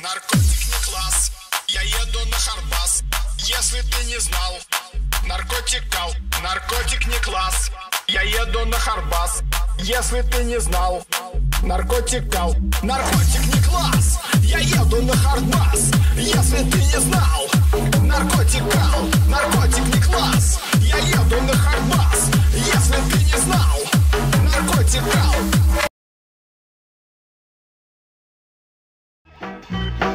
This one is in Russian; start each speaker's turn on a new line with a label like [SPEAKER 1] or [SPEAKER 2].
[SPEAKER 1] Наркотик не класс, я еду на Харбас Если ты не знал, наркотик кал. Наркотик не класс, я еду на Харбас Если ты не знал, наркотик кал. Наркотик не класс, я еду на Хардбас Если ты не знал, наркотик кал. Наркотик не класс, я еду на Хардбас наркотик кал